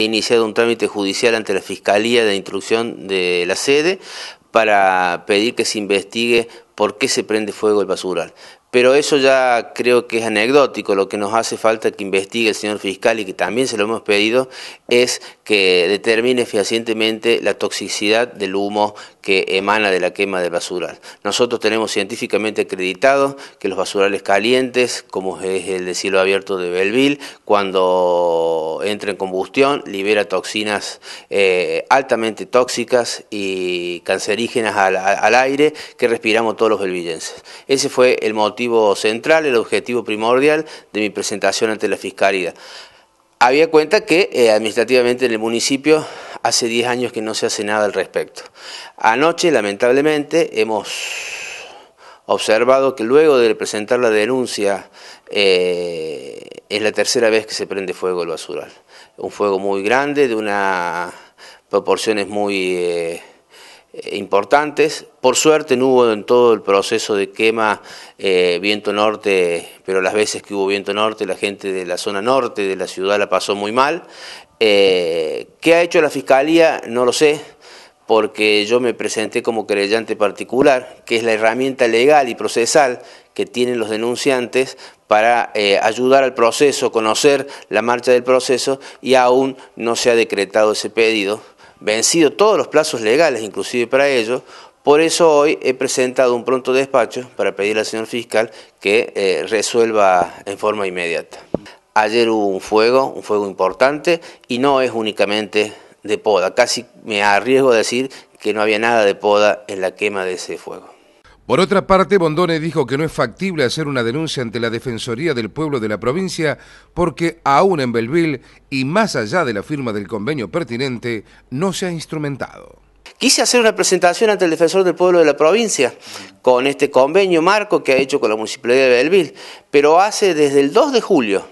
He iniciado un trámite judicial ante la Fiscalía de Instrucción de la sede para pedir que se investigue por qué se prende fuego el basural. Pero eso ya creo que es anecdótico, lo que nos hace falta que investigue el señor fiscal y que también se lo hemos pedido es que determine fehacientemente la toxicidad del humo que emana de la quema del basural. Nosotros tenemos científicamente acreditado que los basurales calientes, como es el de cielo abierto de Belleville, cuando entra en combustión libera toxinas eh, altamente tóxicas y cancerígenas al, aire que respiramos todos los belvillenses. Ese fue el motivo central, el objetivo primordial de mi presentación ante la Fiscalía. Había cuenta que eh, administrativamente en el municipio hace 10 años que no se hace nada al respecto. Anoche, lamentablemente, hemos observado que luego de presentar la denuncia eh, es la tercera vez que se prende fuego el basural. Un fuego muy grande, de unas proporciones muy... Eh, importantes. Por suerte no hubo en todo el proceso de quema eh, viento norte, pero las veces que hubo viento norte la gente de la zona norte de la ciudad la pasó muy mal. Eh, ¿Qué ha hecho la Fiscalía? No lo sé, porque yo me presenté como querellante particular, que es la herramienta legal y procesal que tienen los denunciantes para ayudar al proceso, conocer la marcha del proceso y aún no se ha decretado ese pedido vencido todos los plazos legales, inclusive para ello, por eso hoy he presentado un pronto despacho para pedirle al señor fiscal que eh, resuelva en forma inmediata. Ayer hubo un fuego, un fuego importante, y no es únicamente de poda. Casi me arriesgo a decir que no había nada de poda en la quema de ese fuego. Por otra parte, Bondone dijo que no es factible hacer una denuncia ante la Defensoría del Pueblo de la provincia porque aún en Belville y más allá de la firma del convenio pertinente no se ha instrumentado. Quise hacer una presentación ante el defensor del pueblo de la provincia con este convenio marco que ha hecho con la Municipalidad de Belville, pero hace desde el 2 de julio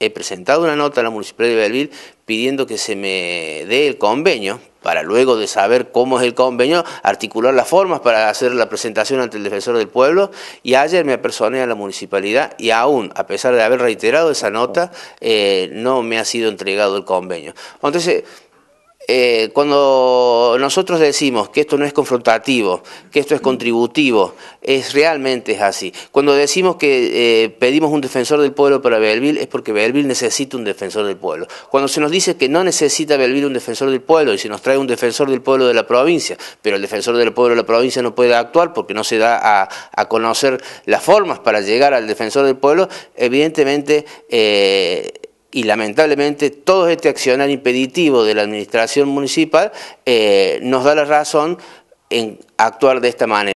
he presentado una nota a la Municipalidad de Belville pidiendo que se me dé el convenio para luego de saber cómo es el convenio, articular las formas para hacer la presentación ante el defensor del pueblo y ayer me apersoné a la municipalidad y aún, a pesar de haber reiterado esa nota, eh, no me ha sido entregado el convenio. Entonces, eh, cuando nosotros decimos que esto no es confrontativo, que esto es contributivo, es realmente es así. Cuando decimos que eh, pedimos un defensor del pueblo para Belville es porque Belville necesita un defensor del pueblo. Cuando se nos dice que no necesita Belville un defensor del pueblo y se nos trae un defensor del pueblo de la provincia, pero el defensor del pueblo de la provincia no puede actuar porque no se da a, conocer las formas para llegar al defensor del pueblo, evidentemente... Eh, y lamentablemente todo este accionar impeditivo de la administración municipal eh, nos da la razón en actuar de esta manera.